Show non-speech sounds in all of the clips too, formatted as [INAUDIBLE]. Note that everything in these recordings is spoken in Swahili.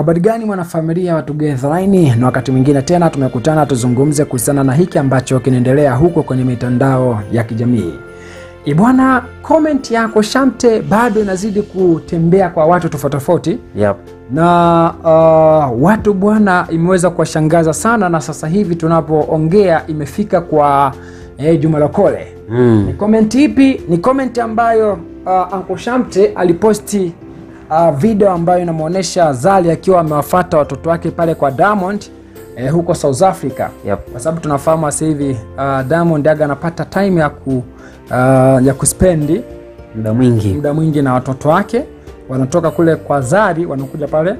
Habari gani mwanafamilia wa Together Line, na wakati mwingine tena tumekutana tuzungumze kuhusiana na hiki ambacho kinaendelea huko kwenye mitandao ya kijamii. Ibwana, comment yako Shamte bado inazidi kutembea kwa watu tofauti tofauti Yep. na uh, watu bwana, imeweza kuwashangaza sana, na sasa hivi tunapoongea imefika kwa eh, Juma Lokole. Mm. Ni Mm. comment ipi? Ni comment ambayo uh, Uncle Shamte aliposti uh, video ambayo inamwonyesha Zari akiwa amewafata watoto wake pale kwa Diamond eh, huko South Africa Yep. kwa sababu tunafahamu sasa hivi uh, Diamond aga anapata time ya ku uh, ya kuspendi Muda mwingi muda mwingi na watoto wake, wanatoka kule kwa Zari wanakuja pale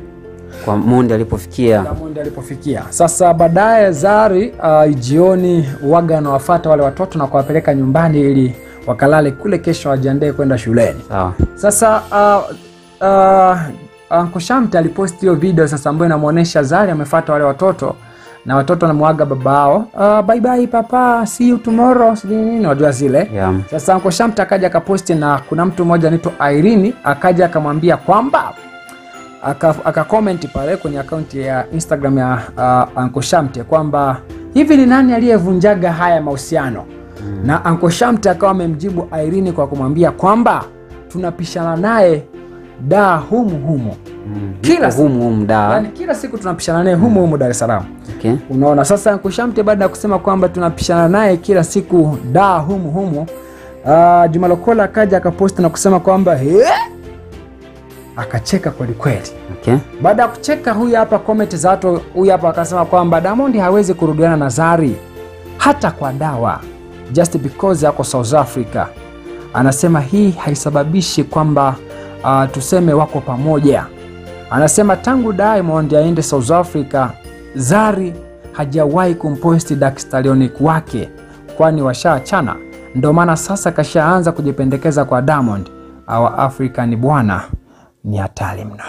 kwa Mondi alipofikia. Diamond alipofikia. Sasa baadaye Zari uh, jioni waga anawafata wale watoto na kuwapeleka nyumbani ili wakalale kule, kesho wajiandae kwenda shuleni. Sawa. Sasa uh, uh, Uncle Shamte aliposti hiyo video sasa ambayo inamwonyesha Zari amefuata wale watoto na watoto wanamwaga babao, uh, bye bye papa, see you tomorrow, sijui nini, unajua zile Yeah. sasa Uncle Shamte akaja akaposti na kuna mtu mmoja anaitwa Irene akaja akamwambia kwamba aka, aka pale kwenye akaunti ya Instagram ya uh, Uncle Shamte kwamba hivi ni nani aliyevunjaga haya mahusiano mm. na Uncle Shamte akawa amemjibu Irene kwa kumwambia kwamba tunapishana naye da humu humu Mm. Kila humu humu da. yani kila siku tunapishana naye humu humu Dar es Salaam Okay. Unaona, sasa kushamte baada ya kusema kwamba tunapishana naye kila siku da humu humu, uh, Juma Lokola akaja akaposti na kusema kwamba "He?" akacheka kweli kweli. Okay. Baada ya kucheka, huyu hapa comment za watu, huyu hapa akasema kwamba Diamond hawezi kurudiana na Zari hata kwa dawa, just because yako South Africa. Anasema hii haisababishi kwamba uh, tuseme wako pamoja. Anasema tangu Diamond aende South Africa, Zari hajawahi kumposti Dark wake, kwani washaachana. Ndio maana sasa kashaanza kujipendekeza kwa Diamond. Our African bwana ni hatari mno.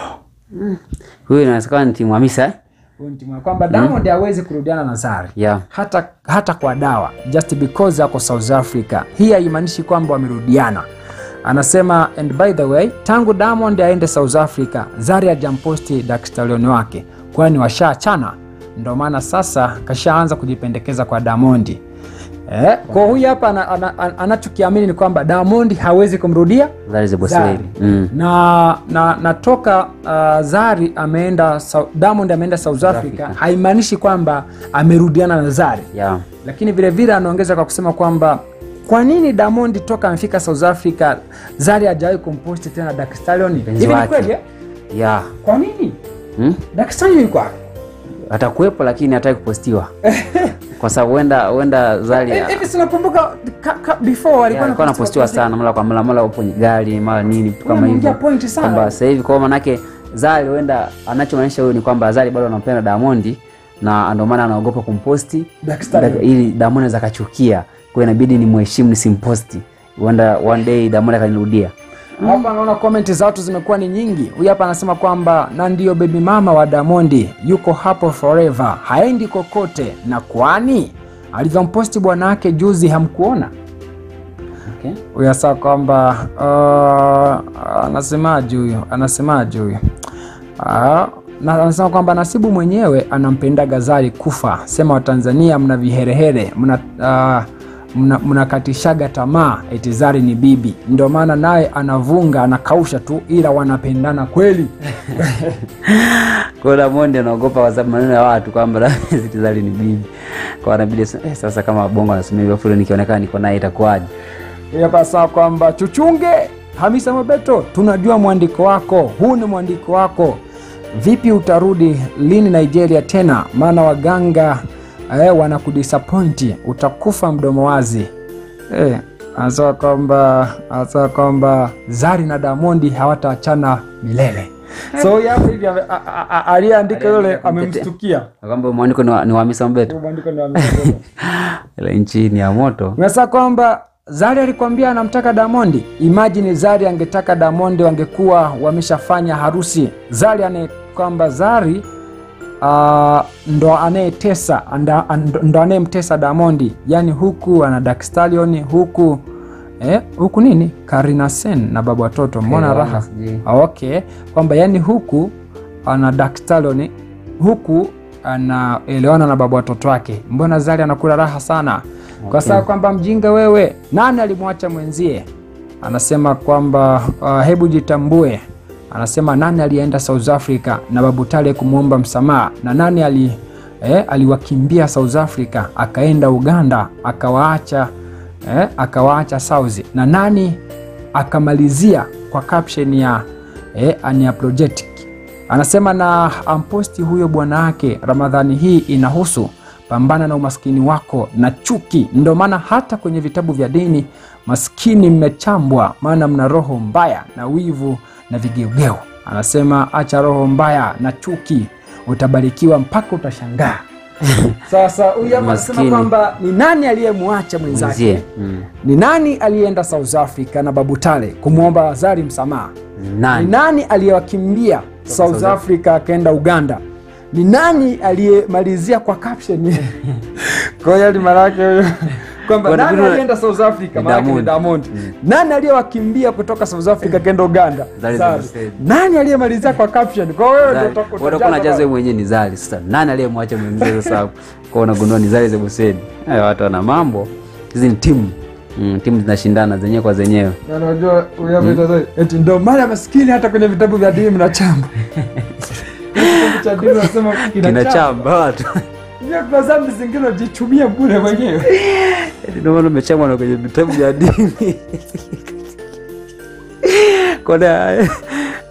Huyu inawezekana ni timu Hamisa eh? Ni timu ya kwamba Diamond hawezi kurudiana na Zari Yeah. hata, hata kwa dawa just because ako South Africa. Hii haimaanishi kwamba wamerudiana. Anasema and by the way, tangu Diamond aende South Africa, Zari hajamposti dakstalioni wake, kwani washaachana. Ndio maana sasa kashaanza kujipendekeza kwa Diamond. Eh, kwa huyu hapa ana- ana- ana- anachokiamini ni kwamba Diamond hawezi kumrudia Zari. Mm. na na natoka uh, Zari ameenda Diamond ameenda South Africa, haimaanishi kwamba amerudiana na Zari, Yeah. lakini vilevile vile anaongeza kwa kusema kwamba kwa nini Diamond toka amefika South Africa Zari hajawahi kumposti tena Dark Stallion? Hivi ni kweli? eh? Yeah. Kwa nini Hmm? Dark Stallion yuko wapi? Atakuwepo lakini hataki kupostiwa. [LAUGHS] Kwa sababu huenda huenda Zari Eh, Hivi si nakumbuka before walikuwa Yeah, wanapostiwa sana mara kwa mara, mara upo gari mara nini kama hivyo, kwamba sasa hivi kwa manake Zari huenda anachomaanisha huyo ni kwamba Zari bado anampenda Diamond na ndio maana anaogopa kumposti. Ili Diamond anaweza akachukia, kwa inabidi ni mheshimu nisimposti, wanda one day Diamond akanirudia. Hapa naona comment za watu zimekuwa ni nyingi. Huyu hapa anasema kwamba na ndio baby mama wa Damondi yuko hapo forever, haendi kokote. Na kwani alivyomposti bwana wake juzi hamkuona? Okay. Huyu asa kwamba uh, anasemaje huyu, anasemaje huyu Uh, na anasema kwamba Nasibu mwenyewe anampendaga Zari kufa. Sema Watanzania mna viherehere, mna ah, mna- mnakatishaga tamaa eti Zari ni bibi, ndio maana naye anavunga anakausha tu, ila wanapendana kweli. [LAUGHS] Kwa Diamond anaogopa kwa sababu maneno ya watu kwamba [LAUGHS] Zari ni bibi, kwa anabidi eh, sasa kama bongo anasema hivyo fulani nikionekana niko naye itakuwaje? Sawa kwamba chuchunge Hamisa mabeto tunajua mwandiko wako, huu ni mwandiko wako. Vipi utarudi lini Nigeria tena? Maana waganga eh, wanakudisappointi, utakufa mdomo wazi. Eh, kwamba anasema kwamba Zari na Diamond hawataachana milele. So huyu hivi ame- a- a- a- aliyeandika yule amemstukia. Kwamba mwandiko ni wa- ni wa Hamisa Mobeto, mwandiko amemstukia. [LAUGHS] ile nchi ni ya moto. Unasema kwamba Zari alikwambia anamtaka Diamond. Imagine Zari angetaka Diamond wangekuwa wameshafanya harusi. Zari ane kwamba Zari uh, ndo anayetesa ndo anayemtesa Damondi, yani huku ana Dark Stallion huku eh, huku nini? Karina Sen na baba watoto, mbona okay, raha. Yeah. okay, kwamba yani huku ana daktaloni huku anaelewana na baba watoto wake. Mbona zari anakula raha sana? Okay. kwa sababu kwamba mjinga wewe nani alimwacha mwenzie? Anasema kwamba uh, hebu jitambue anasema nani alienda south africa na babu tale kumwomba msamaha? Na nani ali, eh, aliwakimbia south africa akaenda uganda akawaacha eh, akawaacha south? Na nani akamalizia kwa caption ya eh, aniapologetic anasema na amposti huyo bwana wake ramadhani hii inahusu pambana na umaskini wako na chuki. Ndio maana hata kwenye vitabu vya dini maskini mmechambwa maana mna roho mbaya na wivu na vigeugeu. Anasema acha roho mbaya na chuki utabarikiwa mpaka utashangaa. [LAUGHS] Sasa huyu hapa anasema kwamba ni nani aliyemwacha mwenzake? Mm. ni nani aliyeenda south africa na babu tale kumwomba Lazari msamaha? Ni nani aliyewakimbia south South africa. Akaenda uganda? Ni nani aliyemalizia kwa caption? [LAUGHS] Ni marake huyo [LAUGHS] kwamba nani alienda south africa? maana ni Diamond. Diamond. nani aliyewakimbia kutoka south africa akaenda uganda? Zari Zari. Nani aliyemalizia kwa caption? Kwa wewe ndio utakuwa mwenyewe ni Zari. sasa nani aliyemwacha mwenzake sasa kwa unagundua ni Zari Zebuseni. Watu wana mambo. Hizi ni timu. Mm, timu zinashindana zenyewe kwa zenyewe. Na unajua itaza- eti ndio maana maskini hata kwenye vitabu vya dini mnachamba. [LAUGHS] Kinachamba watu kuna dhambi zingine unajichumia bure mwenyewe ndio maana umechamwa na kwenye vitabu vya dini kona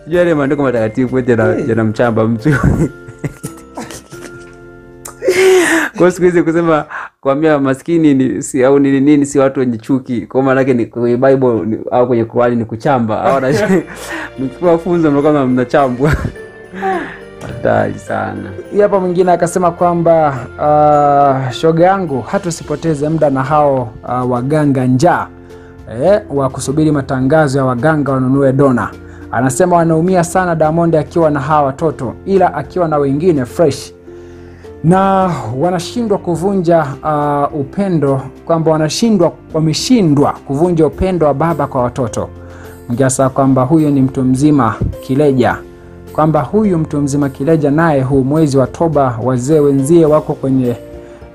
jua ile maandiko matakatifu yote yana- yanamchamba mtu kwa siku hizi kusema kuambia maskini ni, si, au nini nini si watu wenye chuki kwa maanake ni kwenye bible ni, au kwenye Qurani ni kuchamba au mkipewa mnakuwa mnachambwa hatari sana. Yapo mwingine akasema kwamba uh, shoga yangu hata usipoteze muda na hao uh, waganga njaa eh, wa kusubiri matangazo ya waganga wanunue dona. Anasema wanaumia sana Diamond akiwa na hawa watoto ila akiwa na wengine fresh. Na wanashindwa kuvunja uh, upendo kwamba wanashindwa wameshindwa kuvunja upendo wa baba kwa watoto. Ngiasa kwamba huyo ni mtu mzima kileja kwamba huyu mtu mzima kileja naye huu mwezi wa toba wazee wenzie wako kwenye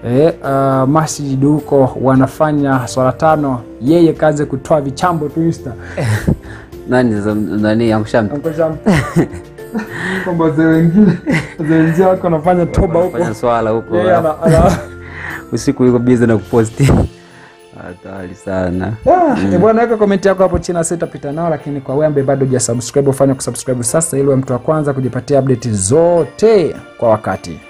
e, uh, masjid huko wanafanya swala tano yeye kaze kutoa vichambo tu insta. [LAUGHS] Nani nani amshamtu kwamba wazee wengine wazee wako wanafanya toba huko. swala huko. [LAUGHS] Usiku yuko bizi na kuposti hatari sana. Ah, mm. bwana weka komenti yako hapo chini sitapita nao lakini kwa wewe ambaye bado hujasubscribe ufanye kusubscribe sasa ili uwe mtu wa kwanza kujipatia update zote kwa wakati